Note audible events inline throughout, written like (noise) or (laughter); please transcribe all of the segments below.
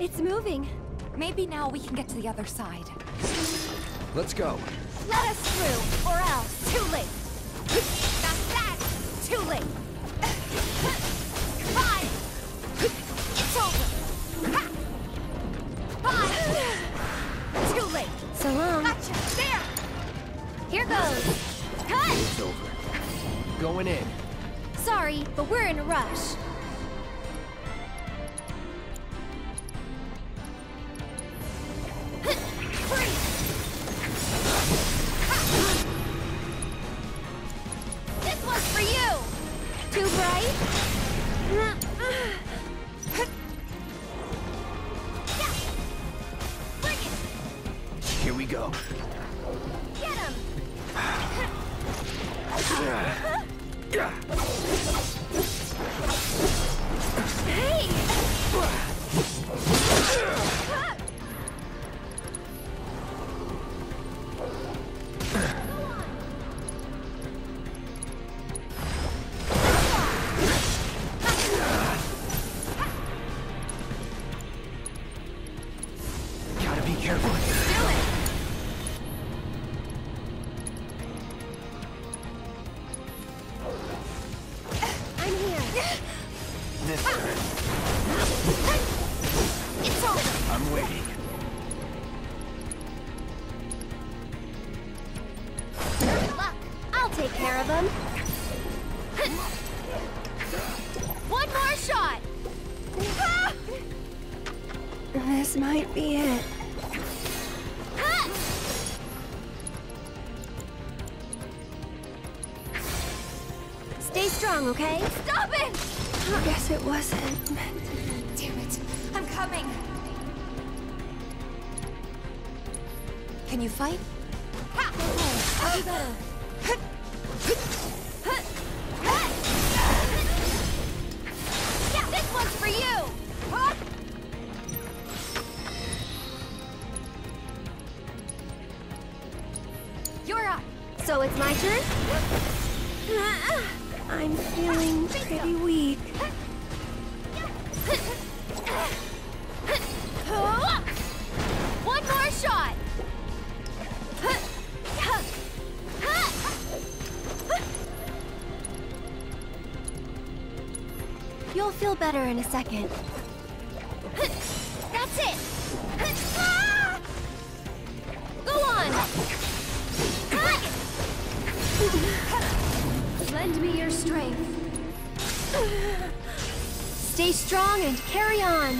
It's moving. Maybe now we can get to the other side. Let's go. Let us through, or else. Too late. That's that! Too late! Fine. It's over! Ha! Fine. Too late. So long. Gotcha! There! Here goes. Cut! It's over. Going in. Sorry, but we're in a rush. It. Stay strong, okay? Stop it! I guess it wasn't meant to. Damn it! I'm coming! Can you fight? Ha! So it's my turn? I'm feeling pretty weak. One more shot! You'll feel better in a second. And carry on.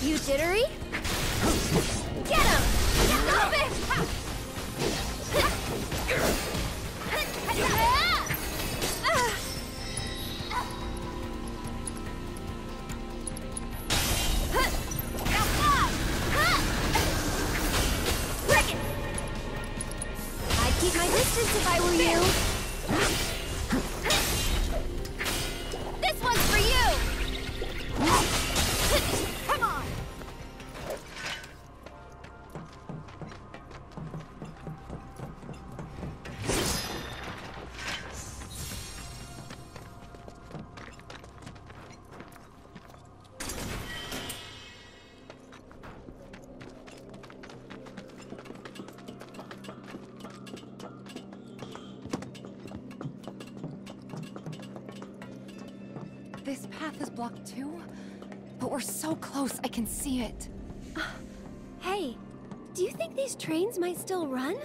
You jittery? Get him! (laughs) Stop it! This path is blocked too? But we're so close, I can see it. Uh, hey, do you think these trains might still run?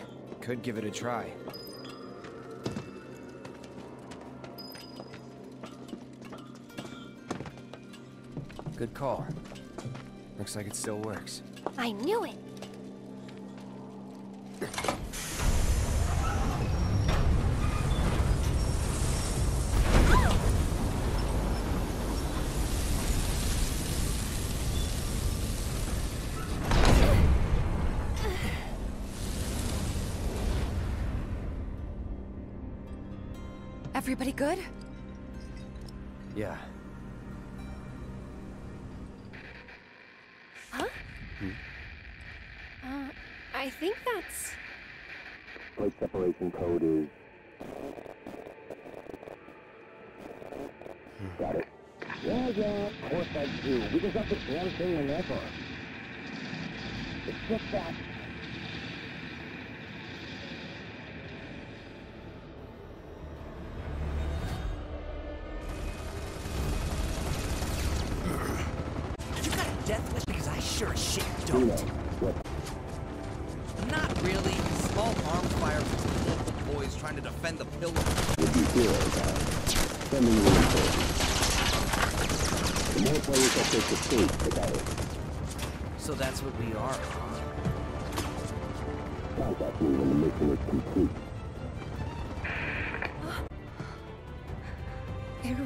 Could give it a try. Good call. Looks like it still works. I knew it! Everybody good? Yeah. Huh? Hmm? Uh, I think that's... Plate separation code is Got it. Yeah, yeah, of course I do. We just got the damn thing whenever. It's just that.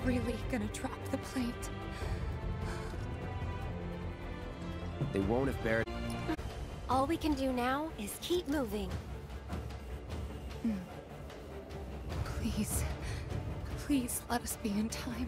Really gonna drop the plate. They won't if Barrett... All we can do now is keep moving. Hmm. Please. Please let us be in time.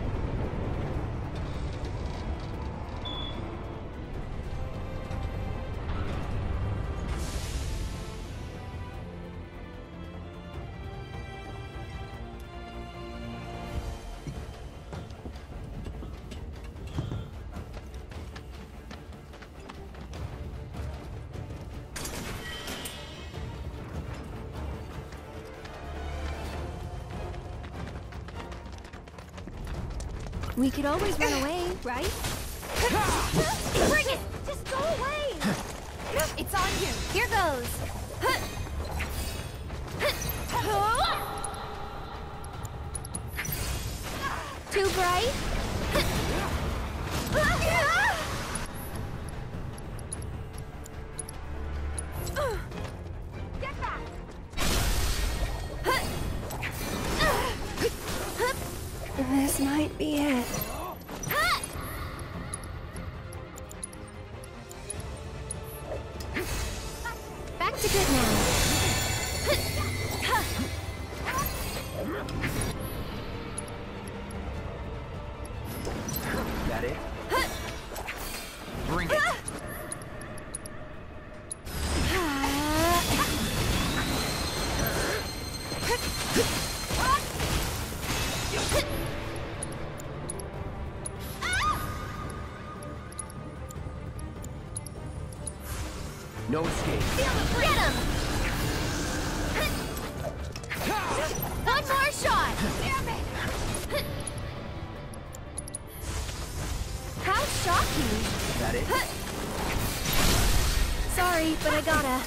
We could always run away, right? Bring it! Just go away! It's on you! Here goes! Too bright? This might be it. I gotta.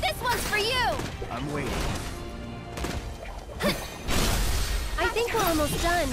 This one's for you! I'm waiting. (laughs) I think we're almost done.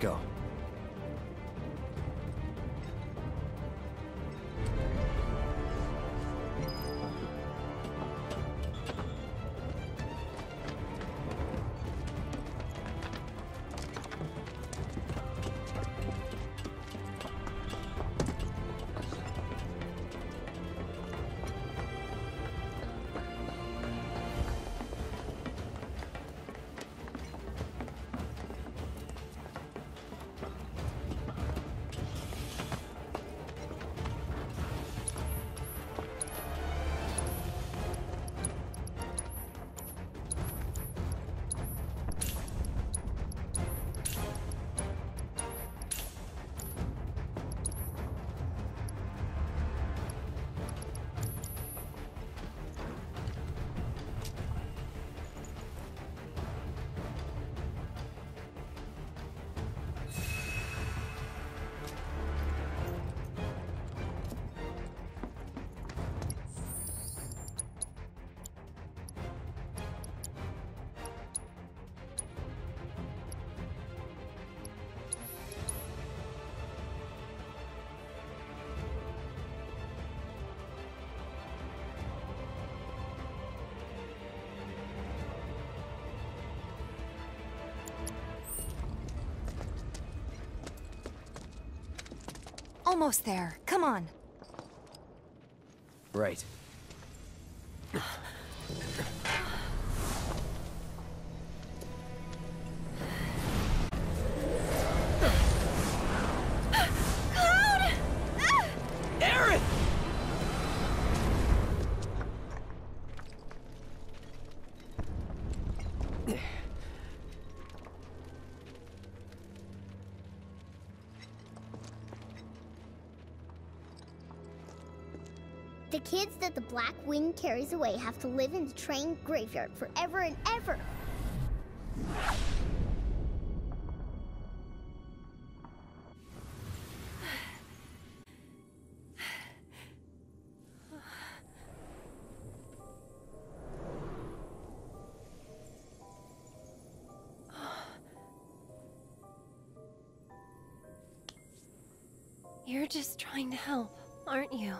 Go. Almost there. Come on. Right. The kids that the Black Wind carries away have to live in the train graveyard forever and ever. You're just trying to help, aren't you?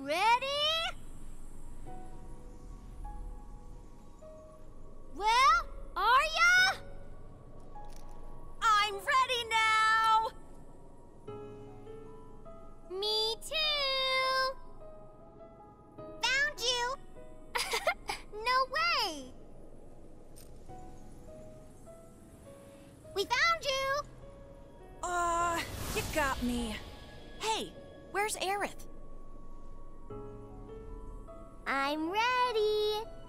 Ready? Well, are ya? I'm ready now! Me too. Found you. (laughs) no way. We found you. Uh, you got me. Hey, where's Aerith? I'm ready.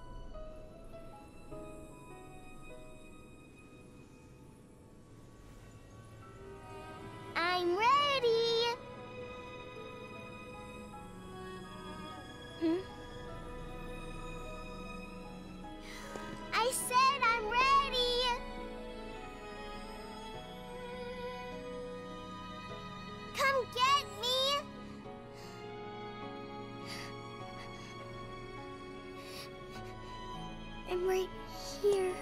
I'm right here.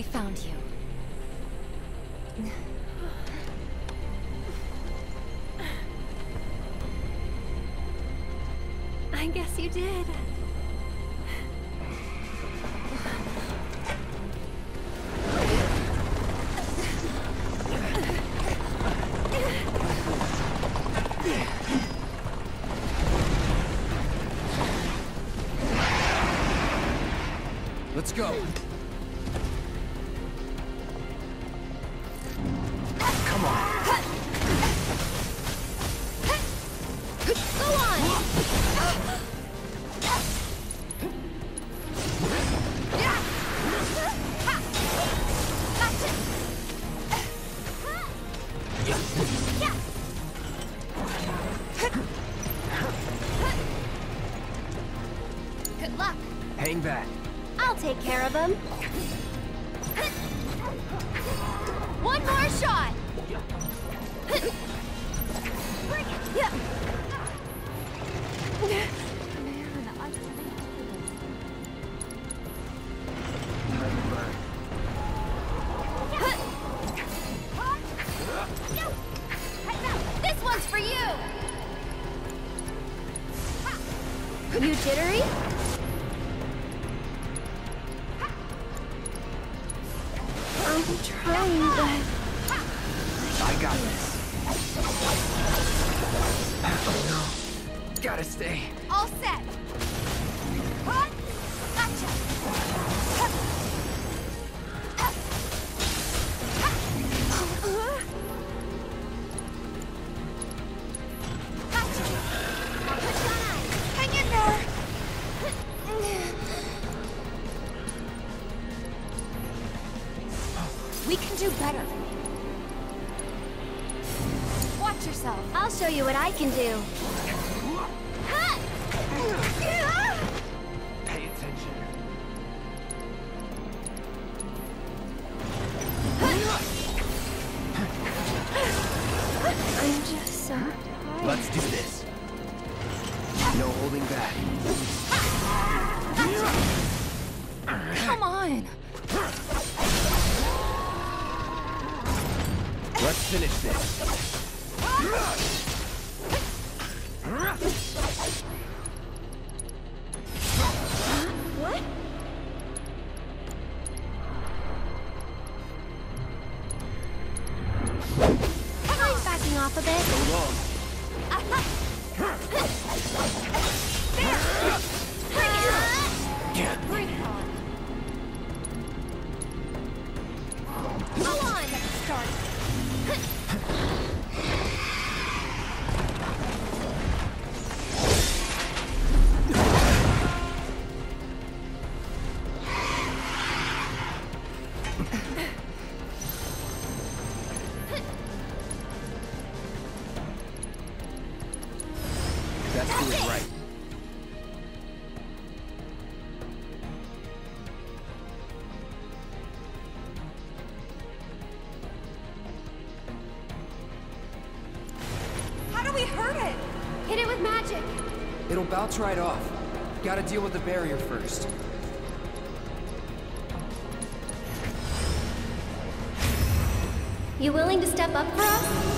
We found you. I guess you did. Let's go. Of him. One more shot! You! You jittery? Can do better. Watch yourself. I'll show you what I can do. Let's finish this. What? I'm backing off a bit. Go It'll bounce right off. Gotta deal with the barrier first. You willing to step up for us?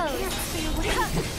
Goes.